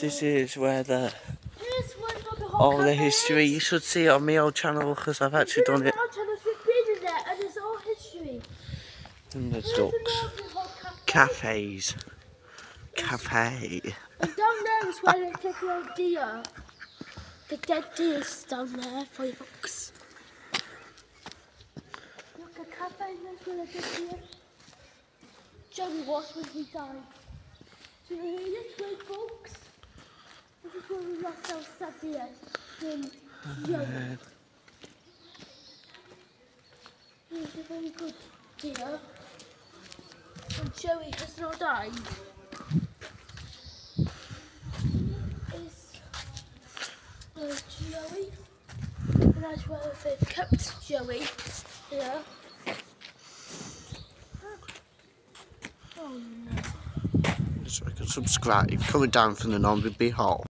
This is where the Here's one for the all the history. You should see it on my old channel because I've actually done it. Our channel's been in there and it's all history. And there's ducks, the cafe. cafes, cafe. And down there is where they take out deer. The dead deer's down there for your books. Look, a cafe and there's where they take deer. Joey was when he died. So you hear this way, folks? This is where we lost our sad deer. Named Joey. He's a very good deer. And Joey has not died. Is uh, Joey. And that's where they've kept Joey. Yeah. Oh no. So I can subscribe. Coming down from the non-big hole.